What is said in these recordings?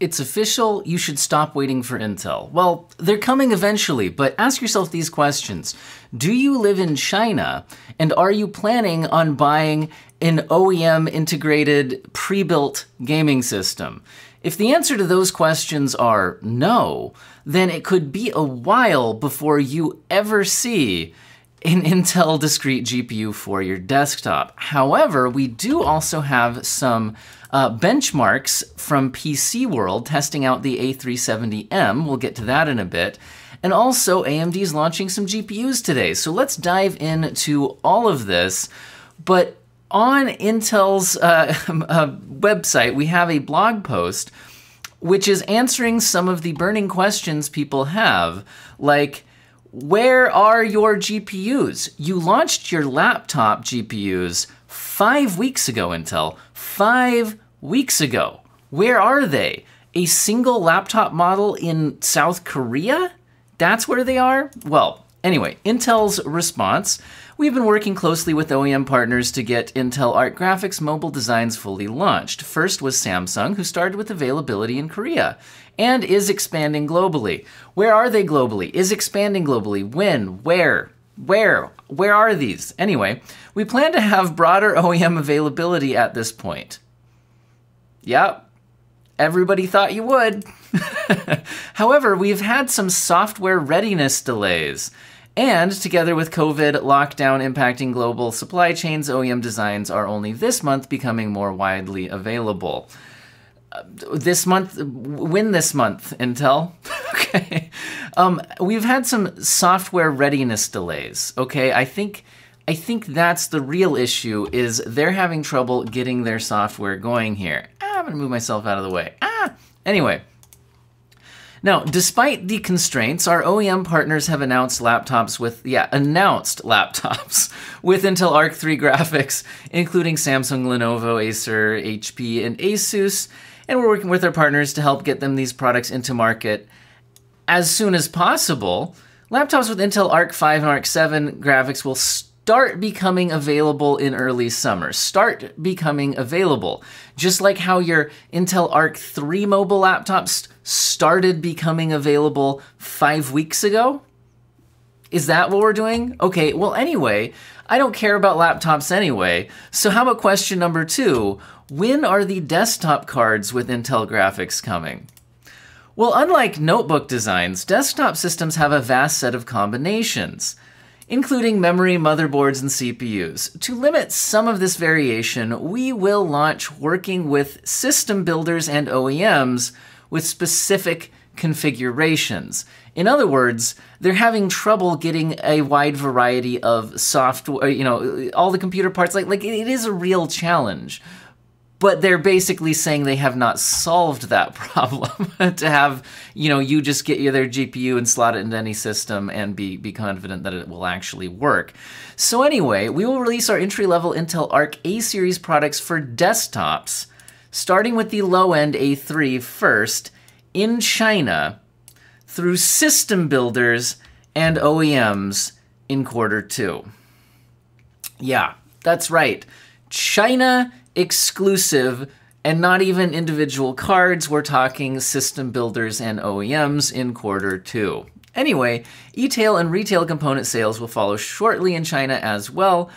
It's official, you should stop waiting for Intel. Well, they're coming eventually, but ask yourself these questions. Do you live in China, and are you planning on buying an OEM integrated pre built gaming system? If the answer to those questions are no, then it could be a while before you ever see an Intel discrete GPU for your desktop. However, we do also have some uh, benchmarks from PC World testing out the A370M. We'll get to that in a bit. And also, AMD is launching some GPUs today. So let's dive into all of this. But on Intel's uh, uh, website, we have a blog post which is answering some of the burning questions people have, like, where are your GPUs? You launched your laptop GPUs five weeks ago, Intel. Five weeks ago. Where are they? A single laptop model in South Korea? That's where they are? Well, anyway, Intel's response We've been working closely with OEM partners to get Intel Arc Graphics mobile designs fully launched. First was Samsung, who started with availability in Korea and is expanding globally. Where are they globally? Is expanding globally? When? Where? Where? Where are these? Anyway, we plan to have broader OEM availability at this point. Yep, everybody thought you would. However, we've had some software readiness delays. And together with COVID lockdown impacting global supply chains, OEM designs are only this month becoming more widely available. Uh, this month, when this month, Intel? okay. Um, we've had some software readiness delays. Okay, I think. I think that's the real issue is they're having trouble getting their software going here. Ah, I'm gonna move myself out of the way. Ah, anyway, now, despite the constraints, our OEM partners have announced laptops with, yeah, announced laptops with Intel Arc 3 graphics, including Samsung, Lenovo, Acer, HP, and Asus. And we're working with our partners to help get them these products into market as soon as possible. Laptops with Intel Arc 5 and Arc 7 graphics will start becoming available in early summer. Start becoming available. Just like how your Intel Arc 3 mobile laptops started becoming available five weeks ago? Is that what we're doing? Okay, well, anyway, I don't care about laptops anyway. So, how about question number two? When are the desktop cards with Intel graphics coming? Well, unlike notebook designs, desktop systems have a vast set of combinations including memory, motherboards, and CPUs. To limit some of this variation, we will launch working with system builders and OEMs with specific configurations. In other words, they're having trouble getting a wide variety of software, you know, all the computer parts. Like, like it is a real challenge but they're basically saying they have not solved that problem to have you know you just get your their gpu and slot it into any system and be be confident that it will actually work. So anyway we will release our entry level intel arc a series products for desktops starting with the low end a3 first in china through system builders and oems in quarter two. Yeah that's right. China exclusive and not even individual cards. We're talking system builders and OEMs in quarter two. Anyway, e-tail and retail component sales will follow shortly in China as well.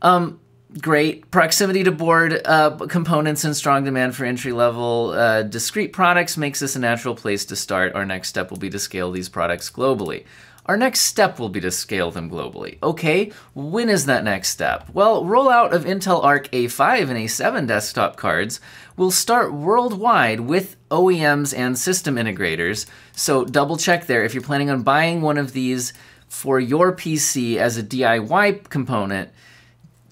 Um, great. Proximity to board uh, components and strong demand for entry level uh, discrete products makes this a natural place to start. Our next step will be to scale these products globally. Our next step will be to scale them globally. Okay, when is that next step? Well, rollout of Intel Arc A5 and A7 desktop cards will start worldwide with OEMs and system integrators. So double check there. If you're planning on buying one of these for your PC as a DIY component,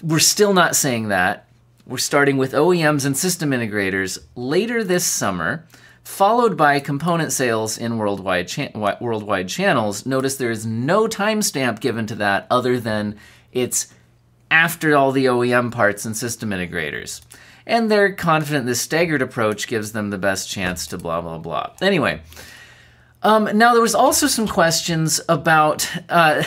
we're still not saying that. We're starting with OEMs and system integrators later this summer followed by component sales in worldwide, cha worldwide channels. Notice there is no timestamp given to that other than it's after all the OEM parts and system integrators. And they're confident this staggered approach gives them the best chance to blah, blah, blah. Anyway, um, now there was also some questions about. Uh,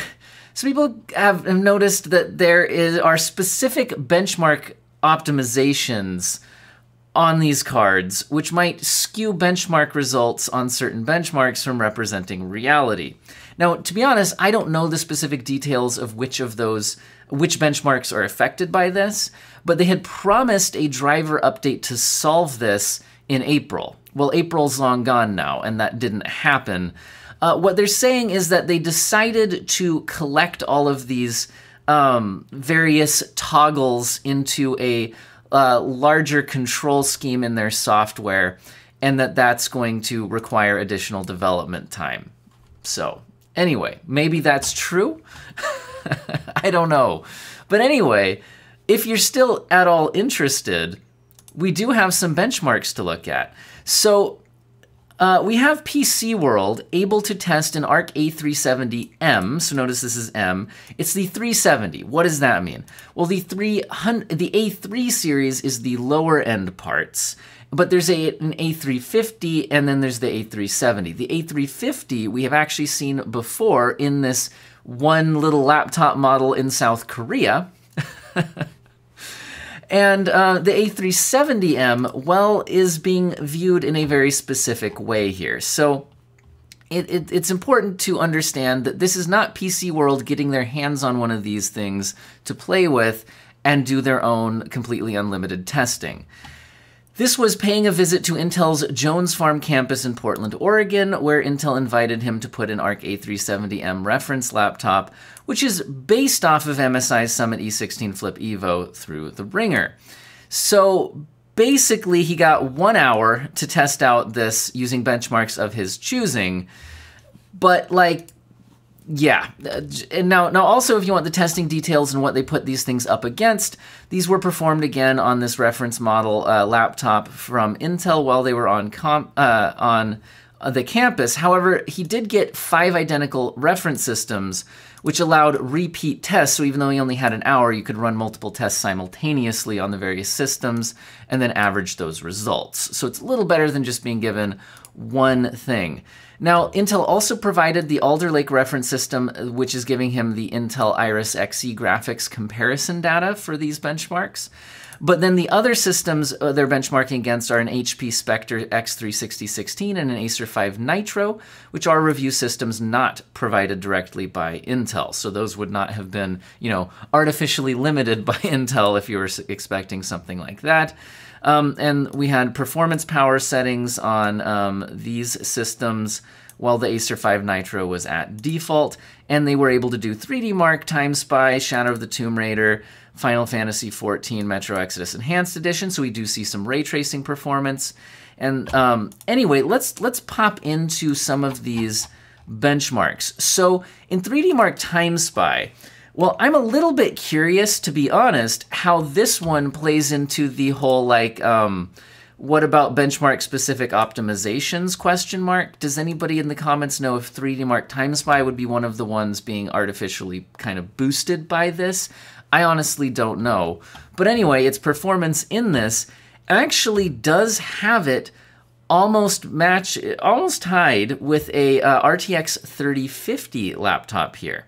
some people have noticed that there is are specific benchmark optimizations on these cards, which might skew benchmark results on certain benchmarks from representing reality. Now, to be honest, I don't know the specific details of which of those which benchmarks are affected by this, but they had promised a driver update to solve this in April. Well, April's long gone now, and that didn't happen. Uh, what they're saying is that they decided to collect all of these um, various toggles into a uh, larger control scheme in their software, and that that's going to require additional development time. So, anyway, maybe that's true. I don't know. But anyway, if you're still at all interested, we do have some benchmarks to look at. So uh, we have PC World able to test an ARC A370M. So notice this is M. It's the 370. What does that mean? Well, the 300, the A3 series is the lower end parts, but there's a, an A350 and then there's the A370. The A350 we have actually seen before in this one little laptop model in South Korea. And uh, the A370M, well, is being viewed in a very specific way here. So it, it, it's important to understand that this is not PC World getting their hands on one of these things to play with and do their own completely unlimited testing. This was paying a visit to Intel's Jones Farm campus in Portland, Oregon, where Intel invited him to put an ARC A370M reference laptop, which is based off of MSI's Summit E16 Flip Evo through the ringer. So basically, he got one hour to test out this using benchmarks of his choosing. But like yeah, and now now also if you want the testing details and what they put these things up against, these were performed again on this reference model uh, laptop from Intel while they were on uh, on Uh, the campus. However, he did get five identical reference systems, which allowed repeat tests. So even though he only had an hour, you could run multiple tests simultaneously on the various systems and then average those results. So it's a little better than just being given one thing. Now, Intel also provided the Alder Lake reference system, uh, which is giving him the Intel Iris Xe graphics comparison data for these benchmarks. But then the other systems uh, they're benchmarking against are an HP Spectre X36016 and an Acer 5 Nitro, which are review systems not provided directly by Intel. So those would not have been, you know, artificially limited by Intel if you were expecting something like that. Um, and we had performance power settings on um, these systems while the Acer 5 Nitro was at default, and they were able to do 3D Mark, Time Spy, Shadow of the Tomb Raider, Final Fantasy XIV Metro Exodus Enhanced Edition, so we do see some ray tracing performance. And um, anyway, let's let's pop into some of these benchmarks. So in 3D Mark Time Spy, well, I'm a little bit curious, to be honest, how this one plays into the whole like, um, what about benchmark specific optimizations question mark? Does anybody in the comments know if 3D Mark Time Spy would be one of the ones being artificially kind of boosted by this? I honestly don't know. But anyway, its performance in this actually does have it almost match, almost tied with a uh, RTX 3050 laptop here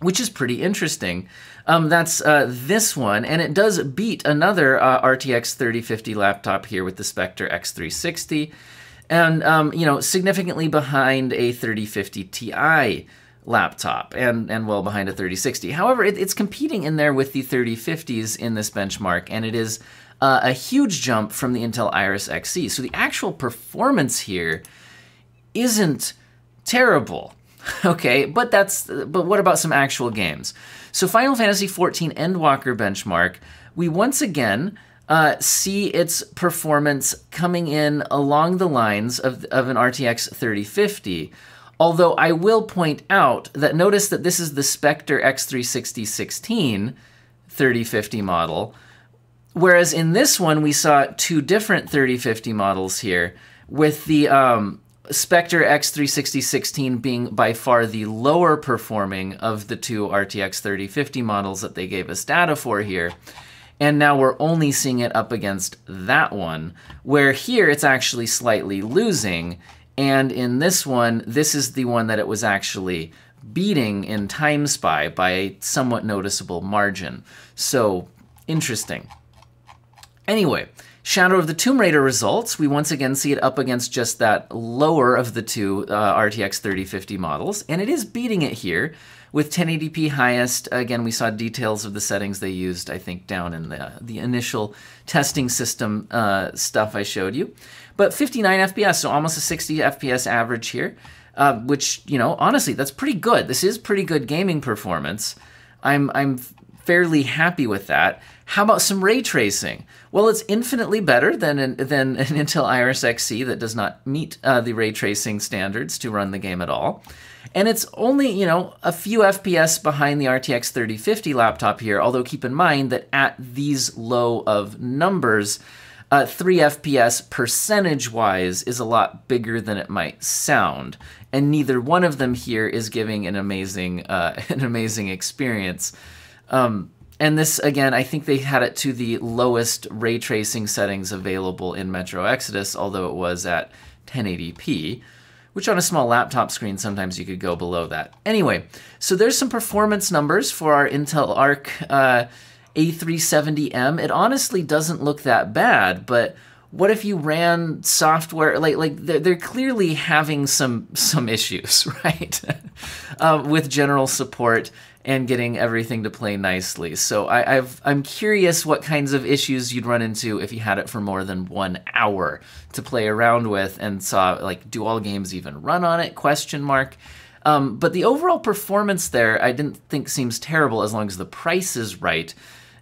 which is pretty interesting. Um, that's uh, this one, and it does beat another uh, RTX 3050 laptop here with the Spectre X360, and um, you know significantly behind a 3050 Ti laptop, and and well behind a 3060. However, it, it's competing in there with the 3050s in this benchmark, and it is uh, a huge jump from the Intel Iris Xe. So the actual performance here isn't terrible. okay, but that's but what about some actual games? So Final Fantasy XIV Endwalker benchmark, we once again uh, see its performance coming in along the lines of, of an RTX 3050. Although I will point out that notice that this is the Spectre X360 16 3050 model, whereas in this one we saw two different 3050 models here with the um, Spectre X36016 being by far the lower performing of the two RTX 3050 models that they gave us data for here. And now we're only seeing it up against that one, where here it's actually slightly losing. And in this one, this is the one that it was actually beating in Time Spy by a somewhat noticeable margin. So, interesting. Anyway, Shadow of the Tomb Raider results, we once again see it up against just that lower of the two uh, RTX 3050 models, and it is beating it here with 1080p highest. Again, we saw details of the settings they used, I think, down in the, the initial testing system uh, stuff I showed you. But 59 FPS, so almost a 60 FPS average here, uh, which, you know, honestly, that's pretty good. This is pretty good gaming performance. I'm, I'm fairly happy with that. How about some ray tracing? Well, it's infinitely better than an, than an Intel Iris Xe that does not meet uh, the ray tracing standards to run the game at all. And it's only, you know, a few FPS behind the RTX 3050 laptop here, although keep in mind that at these low of numbers, uh, 3 FPS percentage wise is a lot bigger than it might sound. And neither one of them here is giving an amazing, uh, an amazing experience. Um, and this, again, I think they had it to the lowest ray tracing settings available in Metro Exodus, although it was at 1080p, which on a small laptop screen, sometimes you could go below that. Anyway, so there's some performance numbers for our Intel Arc uh, A370M. It honestly doesn't look that bad, but what if you ran software like like they're, they're clearly having some some issues right uh, with general support and getting everything to play nicely. So I, I've, I'm curious what kinds of issues you'd run into if you had it for more than one hour to play around with and saw like, do all games even run on it? Question mark. Um, but the overall performance there, I didn't think seems terrible as long as the price is right.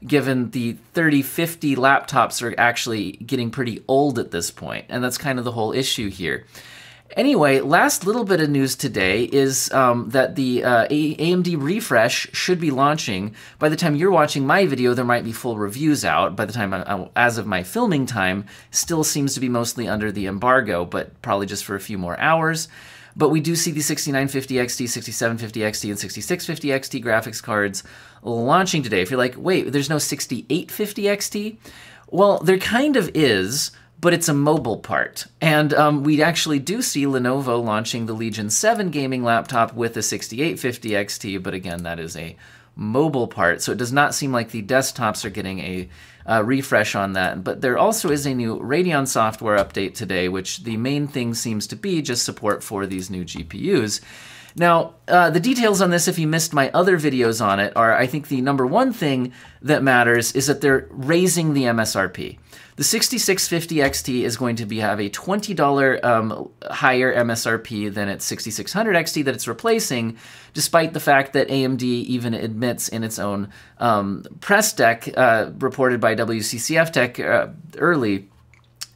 Given the 3050 laptops are actually getting pretty old at this point, and that's kind of the whole issue here. Anyway, last little bit of news today is um, that the uh, AMD refresh should be launching. By the time you're watching my video, there might be full reviews out. By the time, I, uh, as of my filming time, still seems to be mostly under the embargo, but probably just for a few more hours. But we do see the 6950 XT, 6750 XT, and 6650 XT graphics cards launching today. If you're like, wait, there's no 6850 XT? Well, there kind of is, but it's a mobile part. And um, we actually do see Lenovo launching the Legion 7 gaming laptop with a 6850 XT, but again, that is a mobile part, so it does not seem like the desktops are getting a uh, refresh on that. But there also is a new Radeon software update today, which the main thing seems to be just support for these new GPUs. Now, uh, the details on this, if you missed my other videos on it, are I think the number one thing that matters is that they're raising the MSRP. The 6650 XT is going to be have a $20 um, higher MSRP than its 6600 XT that it's replacing, despite the fact that AMD even admits in its own um, press deck uh, reported by WCCF Tech uh, early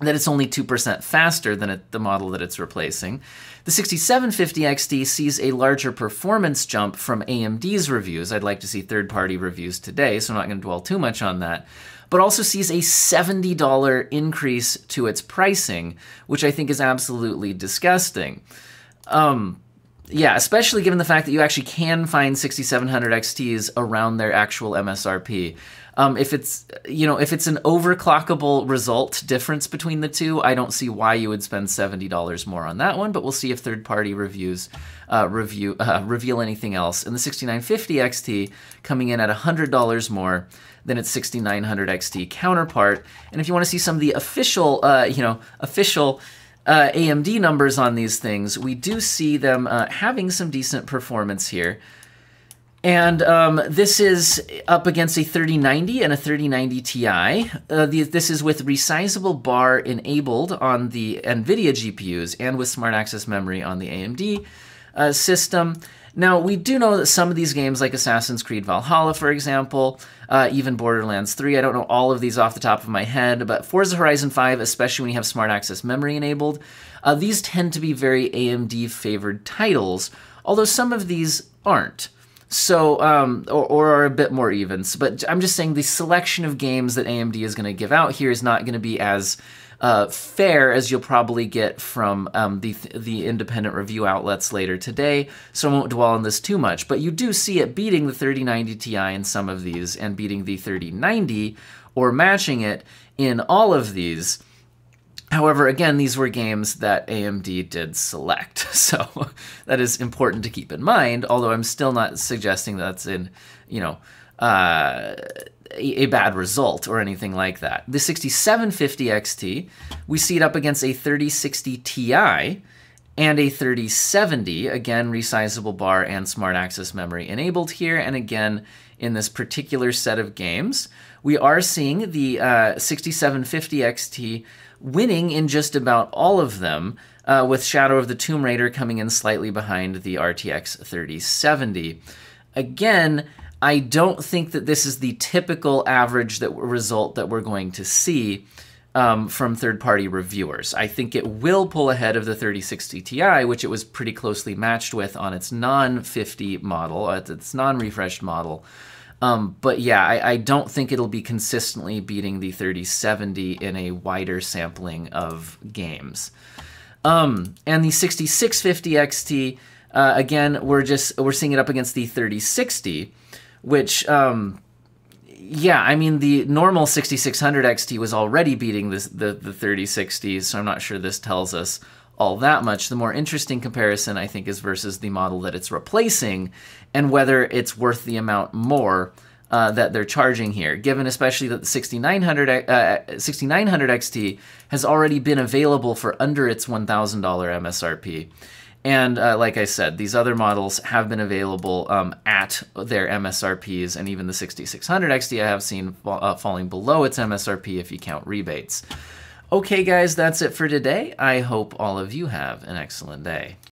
that it's only 2% faster than it, the model that it's replacing. The 6750 XT sees a larger performance jump from AMD's reviews. I'd like to see third party reviews today, so I'm not going to dwell too much on that but also sees a $70 increase to its pricing, which I think is absolutely disgusting. Um, yeah, especially given the fact that you actually can find 6700 XTs around their actual MSRP. Um, if it's you know if it's an overclockable result difference between the two, I don't see why you would spend seventy dollars more on that one. But we'll see if third-party reviews uh, review uh, reveal anything else. And the 6950 XT coming in at hundred dollars more than its 6900 XT counterpart. And if you want to see some of the official, uh, you know, official uh, AMD numbers on these things, we do see them uh, having some decent performance here. And um, this is up against a 3090 and a 3090 Ti. Uh, the, this is with resizable bar enabled on the NVIDIA GPUs and with smart access memory on the AMD uh, system. Now, we do know that some of these games, like Assassin's Creed Valhalla, for example, uh, even Borderlands 3, I don't know all of these off the top of my head, but Forza Horizon 5, especially when you have smart access memory enabled, uh, these tend to be very AMD favored titles, although some of these aren't. So, um, or, or, are a bit more even. But I'm just saying the selection of games that AMD is going to give out here is not going to be as uh, fair as you'll probably get from um, the the independent review outlets later today. So I won't dwell on this too much. But you do see it beating the 3090 Ti in some of these, and beating the 3090 or matching it in all of these. However, again, these were games that AMD did select, so that is important to keep in mind, although I'm still not suggesting that's in, you know, uh, a bad result or anything like that. The 6750 XT, we see it up against a 3060 Ti and a 3070, again, resizable bar and smart access memory enabled here. And again, in this particular set of games, we are seeing the uh, 6750 XT winning in just about all of them, uh, with Shadow of the Tomb Raider coming in slightly behind the RTX 3070. Again, I don't think that this is the typical average that result that we're going to see um, from third-party reviewers. I think it will pull ahead of the 3060 Ti, which it was pretty closely matched with on its non-50 model, uh, its non-refreshed model. Um, but yeah, I, I, don't think it'll be consistently beating the 3070 in a wider sampling of games. Um, and the 6650 XT, uh, again, we're just we're seeing it up against the 3060 which um, yeah, I mean the normal 6600 XT was already beating this, the the 3060s, so I'm not sure this tells us all that much. The more interesting comparison, I think, is versus the model that it's replacing, and whether it's worth the amount more. Uh, that they're charging here, given especially that the 6900, uh, 6900 XT has already been available for under its $1,000 MSRP. And uh, like I said, these other models have been available um, at their MSRPs, and even the 6600 XT I have seen uh, falling below its MSRP if you count rebates. Okay, guys, that's it for today. I hope all of you have an excellent day.